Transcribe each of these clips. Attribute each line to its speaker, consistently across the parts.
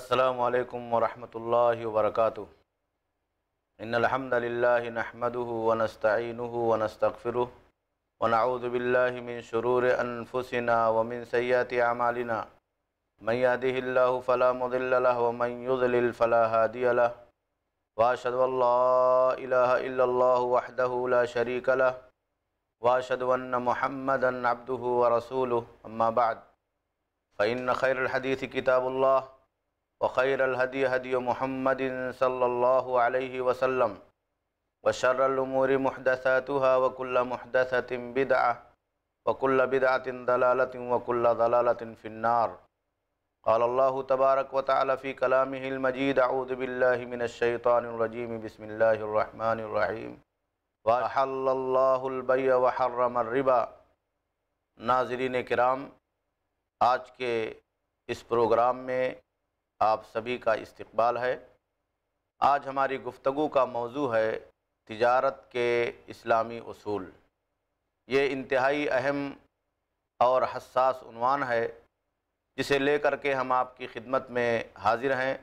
Speaker 1: السلام علیکم ورحمۃ اللہ وبرکاتہ إن الحمد للہ نحمده ونستعینه ونستغفره ونعوذ باللہ من شرور أنفسنا ومن سیئات أعمالنا. من يهده الله فلا مضل له ومن يضلل فلا هادي له. وأشهد أن لا إله إلا الله وحده لا شريك له. وأشهد أن محمدا عبده ورسوله. أما بعد فإن خير الحديث كتاب الله. وخير الهدي هدي محمد صلى الله عليه وسلم وشر الأمور محدثاتها وكل محدثة بدعة وكل بدعة ضلالة وكل ضلالة في النار. قال الله تبارك وتعالى في كلامه المجيد أعوذ بالله من الشيطان الرجيم. بسم الله الرحمن الرحيم. وحل الله البيع وحرم الربا. ناظرین کرام، آج کے اس پروگرام میں آپ سبھی کا استقبال ہے۔ آج ہماری گفتگو کا موضوع ہے تجارت کے اسلامی اصول۔ یہ انتہائی اہم اور حساس عنوان ہے، جسے لے کر کے ہم آپ کی خدمت میں حاضر ہیں۔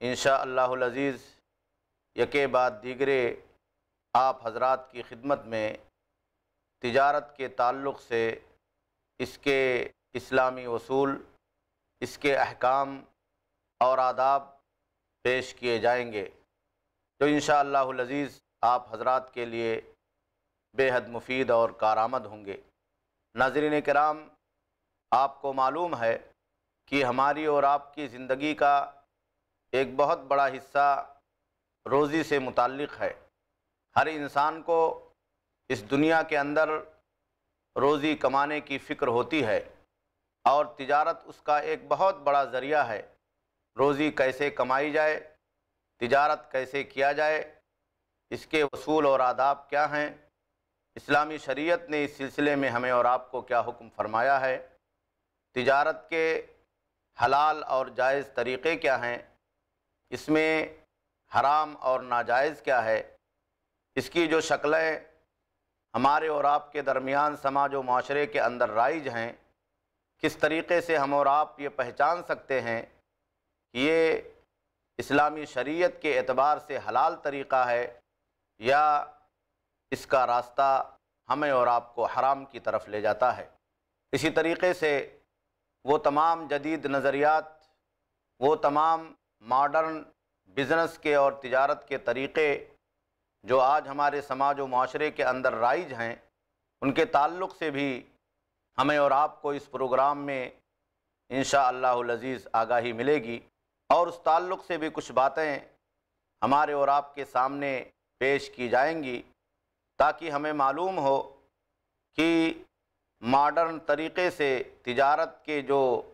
Speaker 1: انشاء اللہ العزیز، یکے بعد دیگرے آپ حضرات کی خدمت میں تجارت کے تعلق سے اس کے اسلامی اصول، اس کے احکام اور آداب پیش کیے جائیں گے۔ جو انشاءاللہ العزیز آپ حضرات کے لیے بے حد مفید اور کارآمد ہوں گے۔ ناظرین کرام، آپ کو معلوم ہے کہ ہماری اور آپ کی زندگی کا ایک بہت بڑا حصہ روزی سے متعلق ہے۔ ہر انسان کو اس دنیا کے اندر روزی کمانے کی فکر ہوتی ہے اور تجارت اس کا ایک بہت بڑا ذریعہ ہے۔ روزی کیسے کمائی جائے، تجارت کیسے کیا جائے، اس کے اصول اور آداب کیا ہیں؟ اسلامی شریعت نے اس سلسلے میں ہمیں اور آپ کو کیا حکم فرمایا ہے؟ تجارت کے حلال اور جائز طریقے کیا ہیں؟ اس میں حرام اور ناجائز کیا ہے؟ اس کی جو شکلیں ہمارے اور آپ کے درمیان سماج و معاشرے کے اندر رائج ہیں، کس طریقے سے ہم اور آپ یہ پہچان سکتے ہیں؟ یہ اسلامی شریعت کے اعتبار سے حلال طریقہ ہے یا اس کا راستہ ہمیں اور آپ کو حرام کی طرف لے جاتا ہے۔ اسی طریقے سے وہ تمام جدید نظریات، وہ تمام ماڈرن بزنس کے اور تجارت کے طریقے جو آج ہمارے سماج و معاشرے کے اندر رائج ہیں، ان کے تعلق سے بھی ہمیں اور آپ کو اس پروگرام میں انشاءاللہ العزیز آگاہی ملے گی۔ اور اس تعلق سے بھی کچھ باتیں ہمارے اور آپ کے سامنے پیش کی جائیں گی تاکہ ہمیں معلوم ہو کہ ماڈرن طریقے سے تجارت کے جو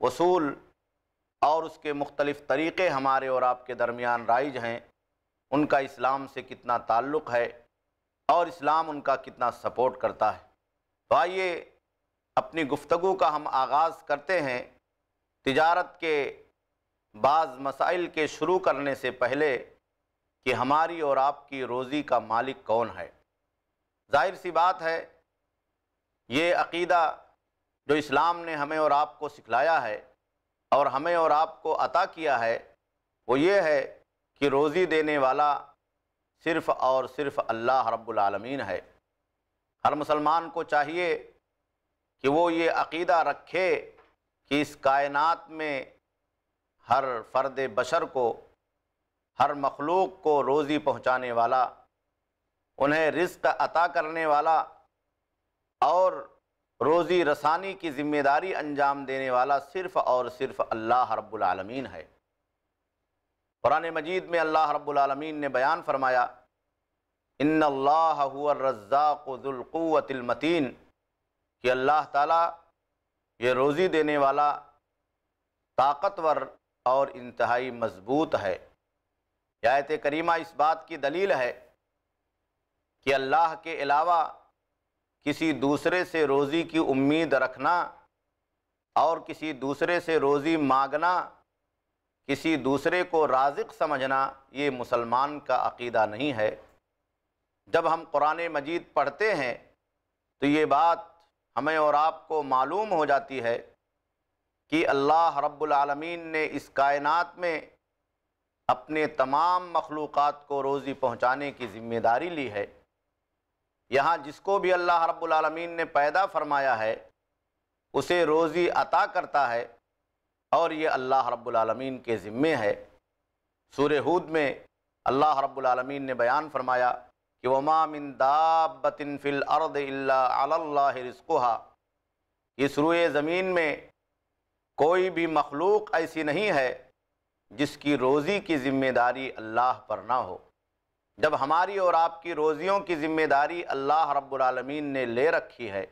Speaker 1: اصول اور اس کے مختلف طریقے ہمارے اور آپ کے درمیان رائج ہیں، ان کا اسلام سے کتنا تعلق ہے اور اسلام ان کا کتنا سپورٹ کرتا ہے۔ تو آئیے اپنی گفتگو کا ہم آغاز کرتے ہیں۔ تجارت کے بعض مسائل کے شروع کرنے سے پہلے کہ ہماری اور آپ کی روزی کا مالک کون ہے۔ ظاہر سی بات ہے، یہ عقیدہ جو اسلام نے ہمیں اور آپ کو سکھلایا ہے اور ہمیں اور آپ کو عطا کیا ہے، وہ یہ ہے کہ روزی دینے والا صرف اور صرف اللہ رب العالمین ہے۔ ہر مسلمان کو چاہیے کہ وہ یہ عقیدہ رکھے کہ اس کائنات میں ہر فرد بشر کو، ہر مخلوق کو روزی پہنچانے والا، انہیں رزق عطا کرنے والا اور روزی رسانی کی ذمہ داری انجام دینے والا صرف اور صرف اللہ رب العالمین ہے۔ قرآن مجید میں اللہ رب العالمین نے بیان فرمایا، ان اللہ الرزاق ذو القوت المتین کہ اللہ تعالیٰ یہ روزی دینے والا، طاقتور اور انتہائی مضبوط ہے۔ آیت کریمہ اس بات کی دلیل ہے کہ اللہ کے علاوہ کسی دوسرے سے روزی کی امید رکھنا اور کسی دوسرے سے روزی مانگنا، کسی دوسرے کو رازق سمجھنا، یہ مسلمان کا عقیدہ نہیں ہے۔ جب ہم قرآن مجید پڑھتے ہیں تو یہ بات ہمیں اور آپ کو معلوم ہو جاتی ہے کہ اللہ رب العالمین نے اس کائنات میں اپنے تمام مخلوقات کو روزی پہنچانے کی ذمہ داری لی ہے۔ یہاں جس کو بھی اللہ رب العالمین نے پیدا فرمایا ہے، اسے روزی عطا کرتا ہے اور یہ اللہ رب العالمین کے ذمے ہے۔ سورہ ہود میں اللہ رب العالمین نے بیان فرمایا کہ وما من دابت فی الارض الا علی اللہ رزقها۔ اس روئے زمین میں کوئی بھی مخلوق ایسی نہیں ہے جس کی روزی کی ذمہ داری اللہ پر نہ ہو۔ جب ہماری اور آپ کی روزیوں کی ذمہ داری اللہ رب العالمین نے لے رکھی ہے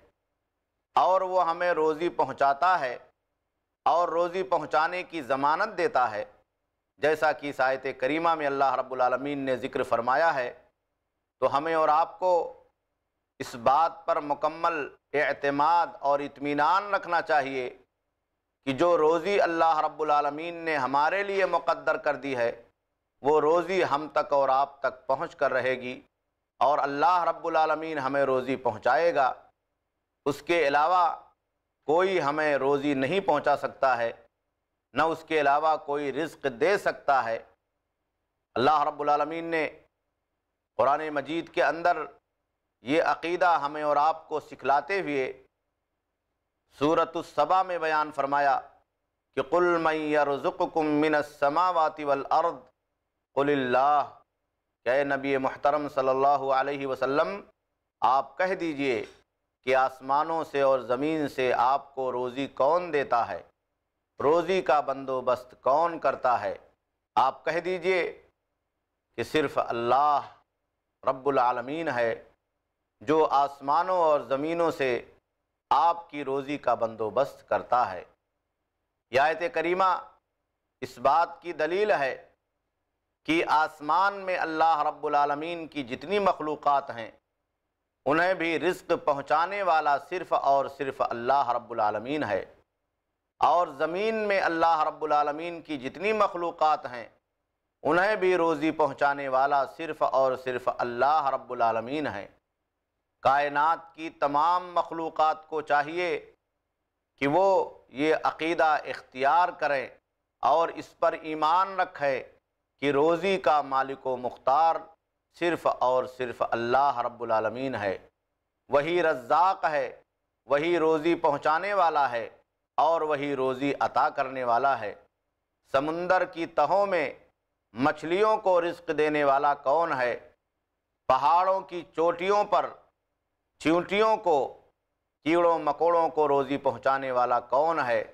Speaker 1: اور وہ ہمیں روزی پہنچاتا ہے اور روزی پہنچانے کی ضمانت دیتا ہے، جیسا کہ سایت کریمہ میں اللہ رب العالمین نے ذکر فرمایا ہے، تو ہمیں اور آپ کو اس بات پر مکمل اعتماد اور اطمینان رکھنا چاہیے کہ جو روزی اللہ رب العالمین نے ہمارے لیے مقدر کر دی ہے، وہ روزی ہم تک اور آپ تک پہنچ کر رہے گی اور اللہ رب العالمین ہمیں روزی پہنچائے گا۔ اس کے علاوہ کوئی ہمیں روزی نہیں پہنچا سکتا ہے، نہ اس کے علاوہ کوئی رزق دے سکتا ہے۔ اللہ رب العالمین نے قرآن مجید کے اندر یہ عقیدہ ہمیں اور آپ کو سکھلاتے ہوئے صورت الصبا میں بیان فرمایا کہ قل من یرزقکم من السماوات والارض، قل اللہ، کہ نبی محترم صلی اللہ علیہ وسلم، آپ کہہ دیجیے کہ آسمانوں سے اور زمین سے آپ کو روزی کون دیتا ہے؟ روزی کا بندوبست کون کرتا ہے؟ آپ کہہ دیجیے کہ صرف اللہ رب العالمین ہے، جو آسمانوں اور زمینوں سے آپ کی روزی کا بندوبست کرتا ہے۔ یہ آیت کریمہ اس بات کی دلیل ہے کہ آسمان میں اللہ رب العالمین کی جتنی مخلوقات ہیں، انہیں بھی رزق پہنچانے والا صرف اور صرف اللہ رب العالمین ہے۔ اور زمین میں اللہ رب العالمین کی جتنی مخلوقات ہیں، انہیں بھی روزی پہنچانے والا صرف اور صرف اللہ رب العالمین ہے۔ کائنات کی تمام مخلوقات کو چاہیے کہ وہ یہ عقیدہ اختیار کریں اور اس پر ایمان رکھے کہ روزی کا مالک و مختار صرف اور صرف اللہ رب العالمین ہے۔ وہی رزاق ہے، وہی روزی پہنچانے والا ہے اور وہی روزی عطا کرنے والا ہے۔ سمندر کی تہوں میں مچھلیوں کو رزق دینے والا کون ہے؟ پہاڑوں کی چوٹیوں پر چونٹیوں کو، کیڑوں، مکوڑوں کو روزی پہنچانے والا کون ہے؟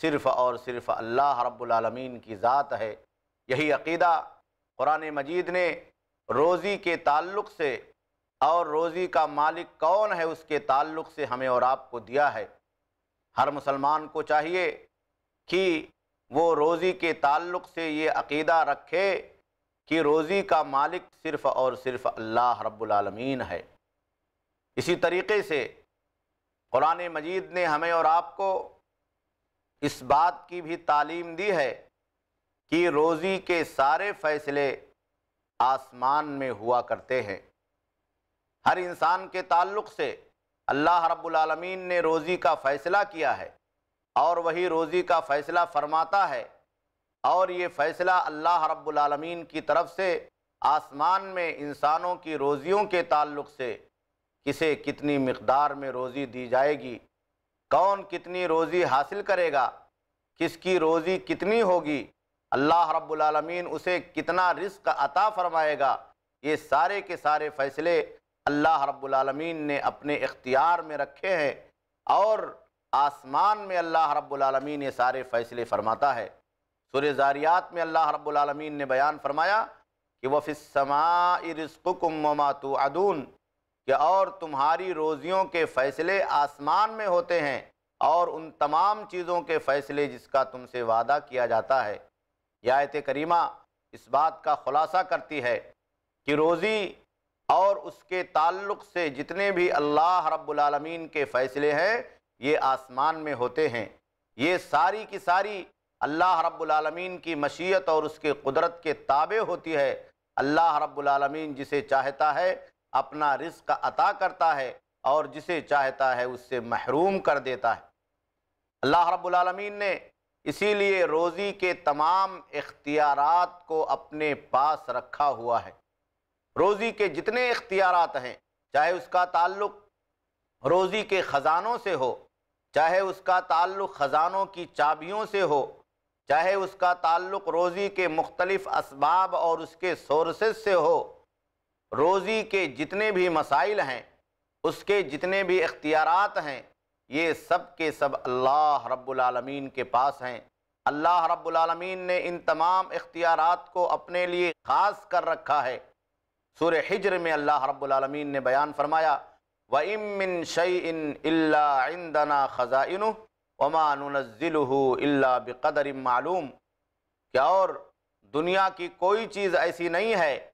Speaker 1: صرف اور صرف اللہ رب العالمین کی ذات ہے۔ یہی عقیدہ قرآن مجید نے روزی کے تعلق سے اور روزی کا مالک کون ہے اس کے تعلق سے ہمیں اور آپ کو دیا ہے۔ ہر مسلمان کو چاہیے کہ وہ روزی کے تعلق سے یہ عقیدہ رکھے کہ روزی کا مالک صرف اور صرف اللہ رب العالمین ہے۔ اسی طریقے سے قرآن مجید نے ہمیں اور آپ کو اس بات کی بھی تعلیم دی ہے کہ روزی کے سارے فیصلے آسمان میں ہوا کرتے ہیں۔ ہر انسان کے تعلق سے اللہ رب العالمین نے روزی کا فیصلہ کیا ہے اور وہی روزی کا فیصلہ فرماتا ہے اور یہ فیصلہ اللہ رب العالمین کی طرف سے آسمان میں انسانوں کی روزیوں کے تعلق سے کسے کتنی مقدار میں روزی دی جائے گی؟ کون کتنی روزی حاصل کرے گا؟ کس کی روزی کتنی ہوگی؟ اللہ رب العالمین اسے کتنا رزق عطا فرمائے گا؟ یہ سارے کے سارے فیصلے اللہ رب العالمین نے اپنے اختیار میں رکھے ہیں اور آسمان میں اللہ رب العالمین یہ سارے فیصلے فرماتا ہے۔ سورہ زاریات میں اللہ رب العالمین نے بیان فرمایا کہ وہ السَّمَاءِ رِزْقُكُمْ وَمَا تُوْعَدُونَ۔ کہ اور تمہاری روزیوں کے فیصلے آسمان میں ہوتے ہیں اور ان تمام چیزوں کے فیصلے جس کا تم سے وعدہ کیا جاتا ہے۔ یہ آیت کریمہ اس بات کا خلاصہ کرتی ہے کہ روزی اور اس کے تعلق سے جتنے بھی اللہ رب العالمین کے فیصلے ہیں، یہ آسمان میں ہوتے ہیں۔ یہ ساری کی ساری اللہ رب العالمین کی مشیت اور اس کے قدرت کے تابع ہوتی ہے۔ اللہ رب العالمین جسے چاہتا ہے اپنا رزق عطا کرتا ہے اور جسے چاہتا ہے اس سے محروم کر دیتا ہے۔ اللہ رب العالمین نے اسی لیے روزی کے تمام اختیارات کو اپنے پاس رکھا ہوا ہے۔ روزی کے جتنے اختیارات ہیں، چاہے اس کا تعلق روزی کے خزانوں سے ہو، چاہے اس کا تعلق خزانوں کی چابیوں سے ہو، چاہے اس کا تعلق روزی کے مختلف اسباب اور اس کے سورسز سے ہو روزی کے جتنے بھی مسائل ہیں، اس کے جتنے بھی اختیارات ہیں، یہ سب کے سب اللہ رب العالمین کے پاس ہیں۔ اللہ رب العالمین نے ان تمام اختیارات کو اپنے لیے خاص کر رکھا ہے۔ سورہ حجر میں اللہ رب العالمین نے بیان فرمایا، وَإِن مِّن شَيْءٍ إِلَّا عِندَنَا خَزَائِنُهُ وما ننزله الا بقدر معلوم۔ کیا اور دنیا کی کوئی چیز ایسی نہیں ہے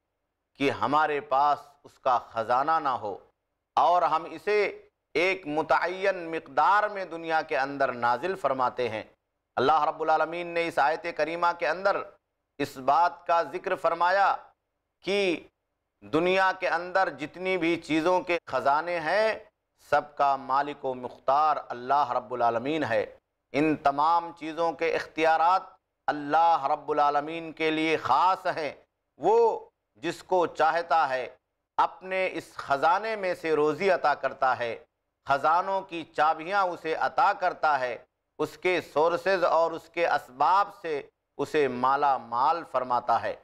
Speaker 1: کہ ہمارے پاس اس کا خزانہ نہ ہو اور ہم اسے ایک متعین مقدار میں دنیا کے اندر نازل فرماتے ہیں۔ اللہ رب العالمین نے اس آیت کریمہ کے اندر اس بات کا ذکر فرمایا کہ دنیا کے اندر جتنی بھی چیزوں کے خزانے ہیں، سب کا مالک و مختار اللہ رب العالمین ہے۔ ان تمام چیزوں کے اختیارات اللہ رب العالمین کے لیے خاص ہیں۔ وہ جس کو چاہتا ہے، اپنے اس خزانے میں سے روزی عطا کرتا ہے۔ خزانوں کی چابیاں اسے عطا کرتا ہے۔ اس کے سورسز اور اس کے اسباب سے اسے مالا مال فرماتا ہے۔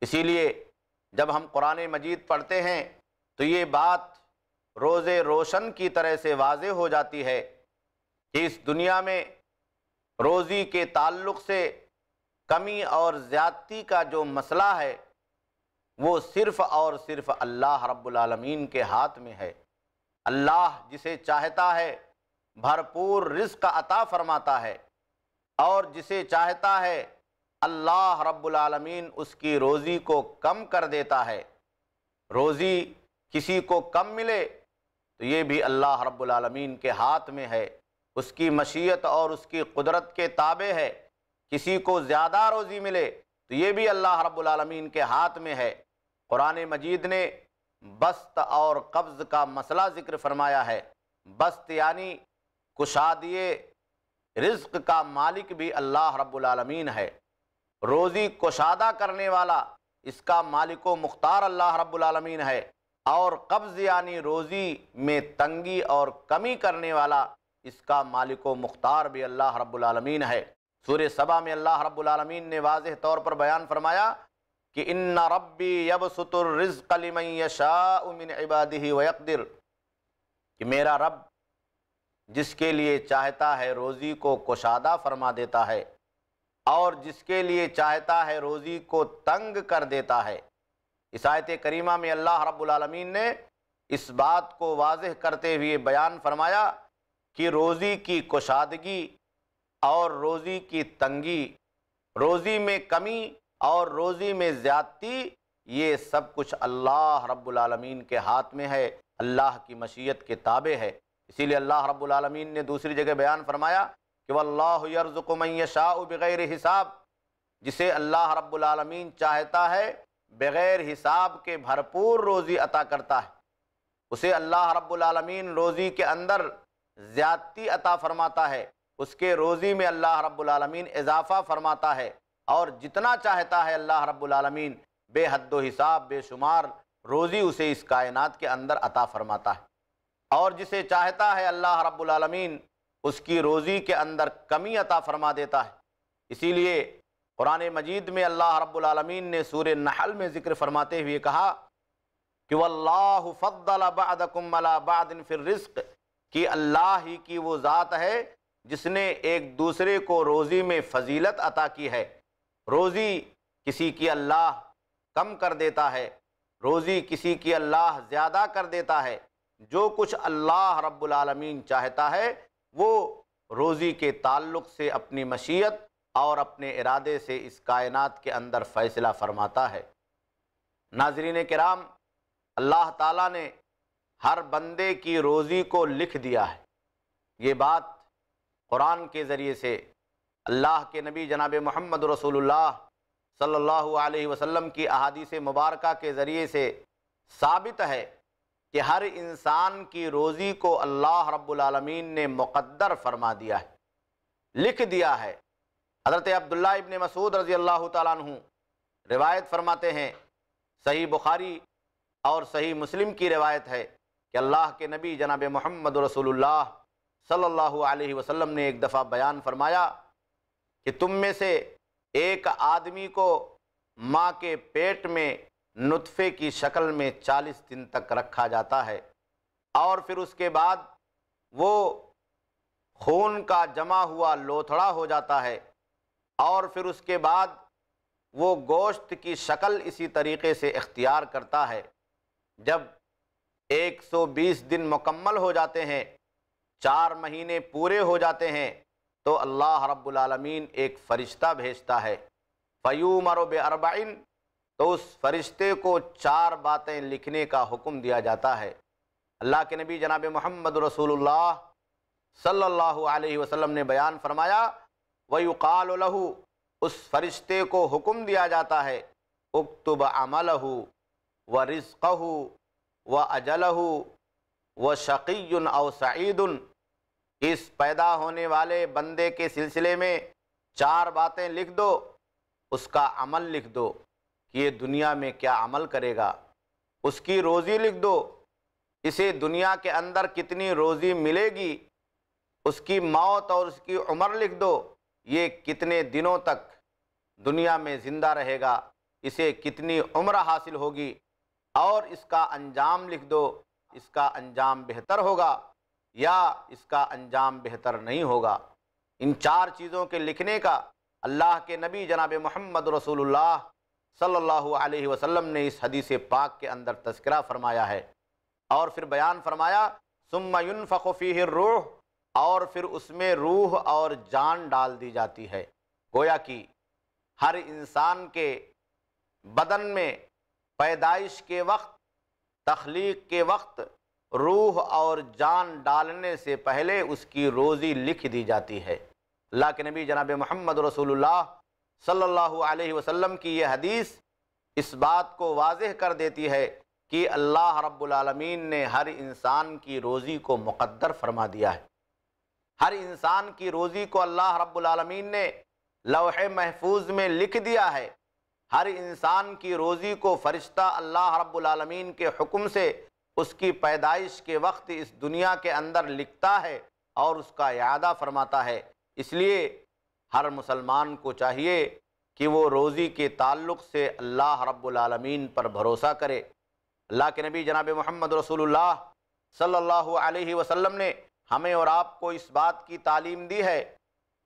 Speaker 1: اسی لیے جب ہم قرآن مجید پڑھتے ہیں، تو یہ بات روز روشن کی طرح سے واضح ہو جاتی ہے کہ اس دنیا میں روزی کے تعلق سے کمی اور زیادتی کا جو مسئلہ ہے وہ صرف اور صرف اللہ رب العالمین کے ہاتھ میں ہے۔ اللہ جسے چاہتا ہے، بھرپور رزق عطا فرماتا ہے۔ اور جسے چاہتا ہے، اللہ رب العالمین اس کی روزی کو کم کر دیتا ہے۔ روزی کسی کو کم ملے تو یہ بھی اللہ رب العالمین کے ہاتھ میں ہے۔ اس کی مشیت اور اس کی قدرت کے تابع ہے۔ کسی کو زیادہ روزی ملے تو یہ بھی اللہ رب العالمین کے ہاتھ میں ہے۔ قرآن مجید نے بست اور قبض کا مسئلہ ذکر فرمایا ہے۔ بست یعنی کشادی رزق کا مالک بھی اللہ رب العالمین ہے۔ روزی کشادہ کرنے والا اس کا مالک و مختار اللہ رب العالمین ہے۔ اور قبض یعنی روزی میں تنگی اور کمی کرنے والا اس کا مالک و مختار بھی اللہ رب العالمین ہے۔ سورہ سبا میں اللہ رب العالمین نے واضح طور پر بیان فرمایا کہ ان ربی یبسط الرزق لمن یشاء من عباده ویقدر، کہ میرا رب جس کے لیے چاہتا ہے روزی کو کشادہ فرما دیتا ہے اور جس کے لیے چاہتا ہے روزی کو تنگ کر دیتا ہے۔ اس آیت کریمہ میں اللہ رب العالمین نے اس بات کو واضح کرتے ہوئے بیان فرمایا کہ روزی کی کشادگی اور روزی کی تنگی، روزی میں کمی اور روزی میں زیادتی، یہ سب کچھ اللہ رب العالمین کے ہاتھ میں ہے، اللہ کی مشیت کے تابع ہے۔ اسی لیے اللہ رب العالمین نے دوسری جگہ بیان فرمایا کہ واللہ یرزق من یشاء بغیر حساب، جسے اللہ رب العالمین چاہتا ہے، بغیر حساب کے بھرپور روزی عطا کرتا ہے۔ اسے اللہ رب العالمین روزی کے اندر زیادتی عطا فرماتا ہے، اس کے روزی میں اللہ رب العالمین اضافہ فرماتا ہے۔ اور جتنا چاہتا ہے اللہ رب العالمین بے حد و حساب، بے شمار روزی اسے اس کائنات کے اندر عطا فرماتا ہے۔ اور جسے چاہتا ہے اللہ رب العالمین اس کی روزی کے اندر کمی عطا فرما دیتا ہے۔ اسی لیے قرآن مجید میں اللہ رب العالمین نے سور نحل میں ذکر فرماتے ہوئے کہا کہ واللہ فضل بعدکم علی بعد فی الرزق، کہ اللہ ہی کی وہ ذات ہے جس نے ایک دوسرے کو روزی میں فضیلت عطا کی ہے۔ روزی کسی کی اللہ کم کر دیتا ہے، روزی کسی کی اللہ زیادہ کر دیتا ہے۔ جو کچھ اللہ رب العالمین چاہتا ہے، وہ روزی کے تعلق سے اپنی مشیت اور اپنے ارادے سے اس کائنات کے اندر فیصلہ فرماتا ہے۔ ناظرین کرام، اللہ تعالیٰ نے ہر بندے کی روزی کو لکھ دیا ہے۔ یہ بات قرآن کے ذریعے سے اللہ کے نبی جناب محمد رسول اللہ صلی اللہ علیہ وسلم کی احادیث مبارکہ کے ذریعے سے ثابت ہے کہ ہر انسان کی روزی کو اللہ رب العالمین نے مقدر فرما دیا ہے، لکھ دیا ہے۔ حضرت عبداللہ ابن مسعود رضی اللہ تعالیٰ عنہ روایت فرماتے ہیں، صحیح بخاری اور صحیح مسلم کی روایت ہے کہ اللہ کے نبی جناب محمد رسول اللہ صلی اللہ علیہ وسلم نے ایک دفعہ بیان فرمایا کہ تم میں سے ایک آدمی کو ماں کے پیٹ میں نطفے کی شکل میں چالیس دن تک رکھا جاتا ہے اور پھر اس کے بعد وہ خون کا جمع ہوا لوتھڑا ہو جاتا ہے اور پھر اس کے بعد وہ گوشت کی شکل اسی طریقے سے اختیار کرتا ہے۔ جب ایک سو بیس دن مکمل ہو جاتے ہیں، چار مہینے پورے ہو جاتے ہیں تو اللہ رب العالمین ایک فرشتہ بھیجتا ہے۔ فیوم و بے اربعین تو اس فرشتے کو چار باتیں لکھنے کا حکم دیا جاتا ہے۔ اللہ کے نبی جناب محمد رسول اللہ صلی اللہ علیہ وسلم نے بیان فرمایا، وَيُقَالُ لَهُ، اس فرشتے کو حکم دیا جاتا ہے، اکتب عملہ ورزقہ، وَأَجَلَهُ، وَشَقِيٌّ أَوْ سَعِيدٌ۔ اس پیدا ہونے والے بندے کے سلسلے میں چار باتیں لکھ دو، اس کا عمل لکھ دو کہ یہ دنیا میں کیا عمل کرے گا۔ اس کی روزی لکھ دو، اسے دنیا کے اندر کتنی روزی ملے گی؟ اس کی موت اور اس کی عمر لکھ دو، یہ کتنے دنوں تک دنیا میں زندہ رہے گا؟ اسے کتنی عمر حاصل ہوگی؟ اور اس کا انجام لکھ دو، اس کا انجام بہتر ہوگا۔ یا اس کا انجام بہتر نہیں ہوگا۔ ان چار چیزوں کے لکھنے کا اللہ کے نبی جناب محمد رسول اللہ صلی اللہ علیہ وسلم نے اس حدیث پاک کے اندر تذکرہ فرمایا ہے۔ اور پھر بیان فرمایا، ثم ينفخ فیہ الروح، اور پھر اس میں روح اور جان ڈال دی جاتی ہے۔ گویا کہ ہر انسان کے بدن میں پیدائش کے وقت، تخلیق کے وقت روح اور جان ڈالنے سے پہلے اس کی روزی لکھ دی جاتی ہے۔ اللہ کے نبی جناب محمد رسول اللہ صلی اللہ علیہ وسلم کی یہ حدیث اس بات کو واضح کر دیتی ہے کہ اللہ رب العالمین نے ہر انسان کی روزی کو مقدر فرما دیا ہے۔ ہر انسان کی روزی کو اللہ رب العالمین نے لوح محفوظ میں لکھ دیا ہے۔ ہر انسان کی روزی کو فرشتہ اللہ رب العالمین کے حکم سے اس کی پیدائش کے وقت اس دنیا کے اندر لکھتا ہے اور اس کا اعادہ فرماتا ہے۔ اس لیے ہر مسلمان کو چاہیے کہ وہ روزی کے تعلق سے اللہ رب العالمین پر بھروسہ کرے۔ اللہ کے نبی جناب محمد رسول اللہ صلی اللہ علیہ وسلم نے ہمیں اور آپ کو اس بات کی تعلیم دی ہے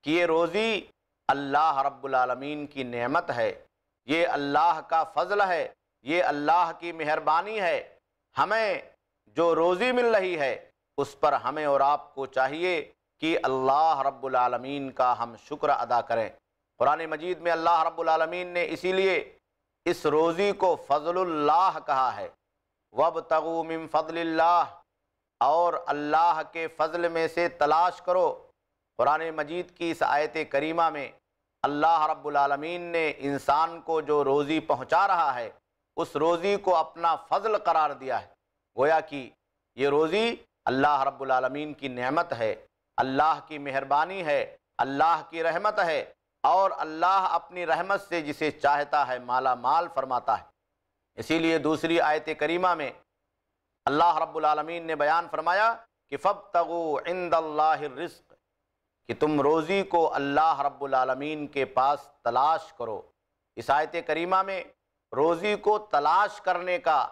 Speaker 1: کہ یہ روزی اللہ رب العالمین کی نعمت ہے۔ یہ اللہ کا فضل ہے۔ یہ اللہ کی مہربانی ہے۔ ہمیں جو روزی مل رہی ہے، اس پر ہمیں اور آپ کو چاہیے کہ اللہ رب العالمین کا ہم شکر ادا کریں۔ قرآن مجید میں اللہ رب العالمین نے اسی لیے اس روزی کو فضل اللہ کہا ہے۔ وَبْتَغُوا مِن فَضْلِ اللَّهِ، اور اللہ کے فضل میں سے تلاش کرو۔ قرآن مجید کی اس آیت کریمہ میں اللہ رب العالمین نے انسان کو جو روزی پہنچا رہا ہے اس روزی کو اپنا فضل قرار دیا ہے۔ گویا کہ یہ روزی اللہ رب العالمین کی نعمت ہے، اللہ کی مہربانی ہے، اللہ کی رحمت ہے اور اللہ اپنی رحمت سے جسے چاہتا ہے مالا مال فرماتا ہے۔ اسی لیے دوسری آیت کریمہ میں اللہ رب العالمین نے بیان فرمایا کہ فَبْتَغُوا عِنْدَ اللَّهِ الرِّزْقِ، کہ تم روزی کو اللہ رب العالمین کے پاس تلاش کرو۔ اس آیت کریمہ میں روزی کو تلاش کرنے کا،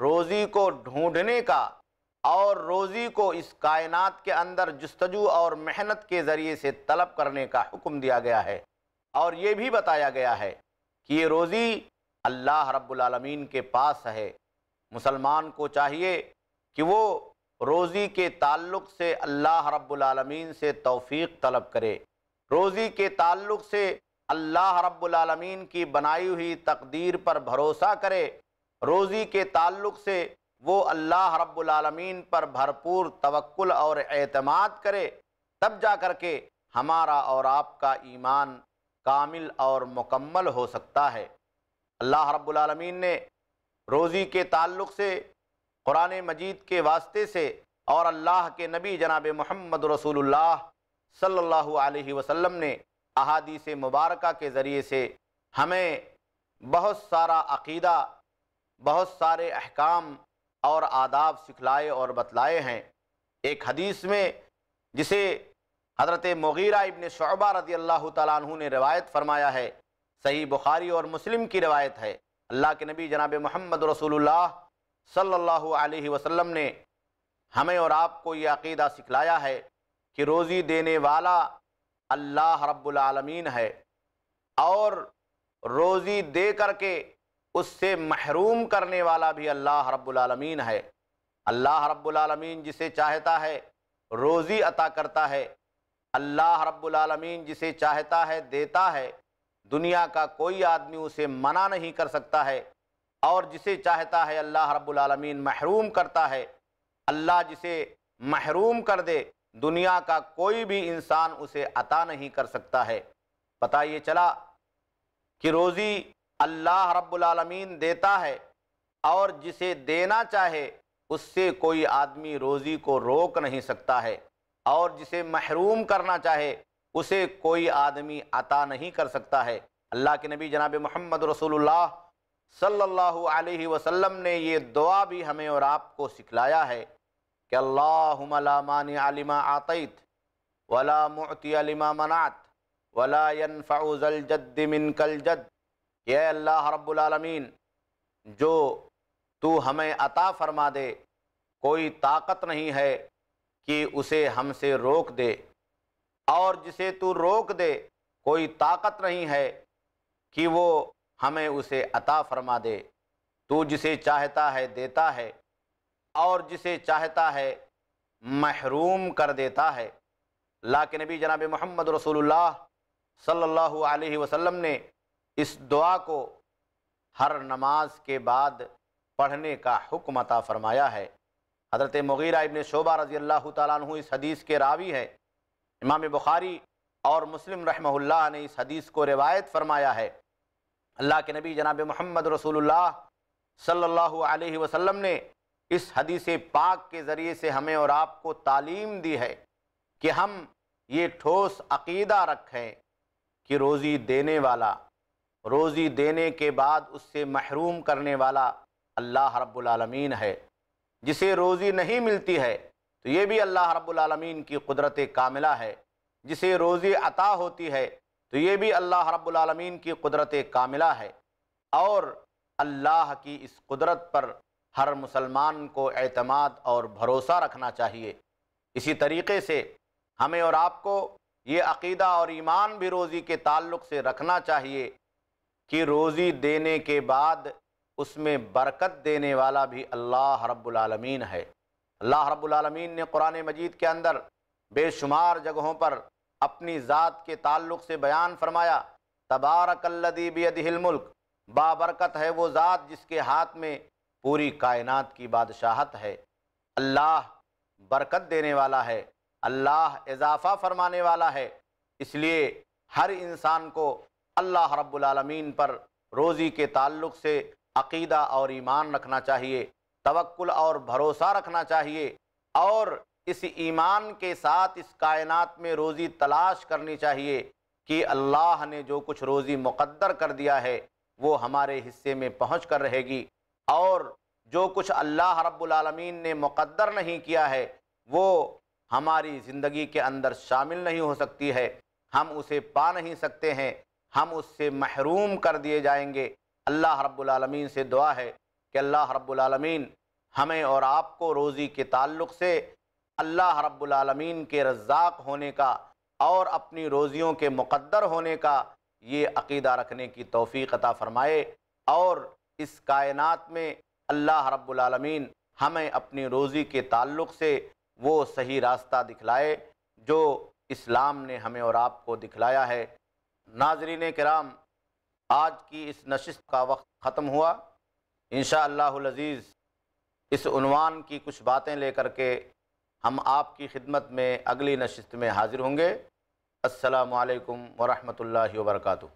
Speaker 1: روزی کو ڈھونڈنے کا اور روزی کو اس کائنات کے اندر جستجو اور محنت کے ذریعے سے طلب کرنے کا حکم دیا گیا ہے۔ اور یہ بھی بتایا گیا ہے کہ یہ روزی اللہ رب العالمین کے پاس ہے۔ مسلمان کو چاہیے کہ وہ روزی کے تعلق سے اللہ رب العالمین سے توفیق طلب کرے۔ روزی کے تعلق سے اللہ رب العالمین کی بنائی ہوئی تقدیر پر بھروسہ کرے، روزی کے تعلق سے وہ اللہ رب العالمین پر بھرپور توکل اور اعتماد کرے، تب جا کر کے ہمارا اور آپ کا ایمان کامل اور مکمل ہو سکتا ہے۔ اللہ رب العالمین نے روزی کے تعلق سے، قرآن مجید کے واسطے سے اور اللہ کے نبی جناب محمد رسول اللہ صلی اللہ علیہ وسلم نے احادیث مبارکہ کے ذریعے سے ہمیں بہت سارا عقیدہ، بہت سارے احکام اور آداب سکھلائے اور بتلائے ہیں۔ ایک حدیث میں جسے حضرت مغیرہ ابن شعبہ رضی اللہ تعالیٰ عنہ نے روایت فرمایا ہے، صحیح بخاری اور مسلم کی روایت ہے۔ اللہ کے نبی جناب محمد رسول اللہ صلی اللہ علیہ وسلم نے ہمیں اور آپ کو یہ عقیدہ سکھلایا ہے کہ روزی دینے والا اللہ رب العالمین ہے اور روزی دے کر کے اس سے محروم کرنے والا بھی اللہ رب العالمین ہے۔ اللہ رب العالمین جسے چاہتا ہے روزی عطا کرتا ہے۔ اللہ رب العالمین جسے چاہتا ہے دیتا ہے۔ دنیا کا کوئی آدمی اسے منع نہیں کر سکتا ہے۔ اور جسے چاہتا ہے اللہ رب العالمین محروم کرتا ہے۔ اللہ جسے محروم کر دے۔ دنیا کا کوئی بھی انسان اسے عطا نہیں کر سکتا ہے۔ پتہ یہ چلا کہ روزی اللہ رب العالمین دیتا ہے اور جسے دینا چاہے، اس سے کوئی آدمی روزی کو روک نہیں سکتا ہے اور جسے محروم کرنا چاہے، اسے کوئی آدمی عطا نہیں کر سکتا ہے۔ اللہ کے نبی جناب محمد رسول اللہ صلی اللہ علیہ وسلم نے یہ دعا بھی ہمیں اور آپ کو سکھلایا ہے۔ کہ اللہم لا مانع لما آتیت ولا معتی لما منعت ولا ينفع ذا الجد منك الجد۔ کہ اے اللہ رب العالمین، جو تو ہمیں عطا فرما دے، کوئی طاقت نہیں ہے کہ اسے ہم سے روک دے۔ اور جسے تو روک دے، کوئی طاقت نہیں ہے کہ وہ ہمیں اسے عطا فرما دے۔ تو جسے چاہتا ہے، دیتا ہے۔ اور جسے چاہتا ہے محروم کر دیتا ہے۔ اللہ کے نبی جناب محمد رسول اللہ صلی اللہ علیہ وسلم نے اس دعا کو ہر نماز کے بعد پڑھنے کا حکم عطا فرمایا ہے۔ حضرت مغیرہ ابن شعبہ رضی اللہ تعالیٰ عنہ اس حدیث کے راوی ہے امام بخاری اور مسلم رحمہ اللہ نے اس حدیث کو روایت فرمایا ہے۔ اللہ کے نبی جناب محمد رسول اللہ صلی اللہ علیہ وسلم نے اس حدیث پاک کے ذریعے سے ہمیں اور آپ کو تعلیم دی ہے کہ ہم یہ ٹھوس عقیدہ رکھیں کہ روزی دینے والا، روزی دینے کے بعد اس سے محروم کرنے والا اللہ رب العالمین ہے۔ جسے روزی نہیں ملتی ہے، تو یہ بھی اللہ رب العالمین کی قدرت کاملہ ہے۔ جسے روزی عطا ہوتی ہے، تو یہ بھی اللہ رب العالمین کی قدرت کاملہ ہے۔ اور اللہ کی اس قدرت پر ہر مسلمان کو اعتماد اور بھروسہ رکھنا چاہیے۔ اسی طریقے سے ہمیں اور آپ کو یہ عقیدہ اور ایمان بھی روزی کے تعلق سے رکھنا چاہیے کہ روزی دینے کے بعد اس میں برکت دینے والا بھی اللہ رب العالمین ہے۔ اللہ رب العالمین نے قرآن مجید کے اندر بے شمار جگہوں پر اپنی ذات کے تعلق سے بیان فرمایا، تبارک الذی بیدہ الملک۔ بابرکت ہے وہ ذات جس کے ہاتھ میں پوری کائنات کی بادشاہت ہے۔ اللہ برکت دینے والا ہے۔ اللہ اضافہ فرمانے والا ہے۔ اس لیے ہر انسان کو اللہ رب العالمین پر روزی کے تعلق سے عقیدہ اور ایمان رکھنا چاہیے۔ توکل اور بھروسہ رکھنا چاہیے۔ اور اس ایمان کے ساتھ اس کائنات میں روزی تلاش کرنی چاہیے کہ اللہ نے جو کچھ روزی مقدر کر دیا ہے، وہ ہمارے حصے میں پہنچ کر رہے گی۔ اور جو کچھ اللہ رب العالمین نے مقدر نہیں کیا ہے، وہ ہماری زندگی کے اندر شامل نہیں ہو سکتی ہے۔ ہم اسے پا نہیں سکتے ہیں۔ ہم اس سے محروم کر دیے جائیں گے۔ اللہ رب العالمین سے دعا ہے کہ اللہ رب العالمین ہمیں اور آپ کو روزی کے تعلق سے اللہ رب العالمین کے رزاق ہونے کا اور اپنی روزیوں کے مقدر ہونے کا یہ عقیدہ رکھنے کی توفیق عطا فرمائے اور اس کائنات میں اللہ رب العالمین ہمیں اپنی روزی کے تعلق سے وہ صحیح راستہ دکھلائے جو اسلام نے ہمیں اور آپ کو دکھلایا ہے۔ ناظرین کرام، آج کی اس نشست کا وقت ختم ہوا۔ انشاءاللہ العزیز، اس عنوان کی کچھ باتیں لے کر کے ہم آپ کی خدمت میں اگلی نشست میں حاضر ہوں گے۔ السلام علیکم ورحمۃ اللہ وبرکاتہ۔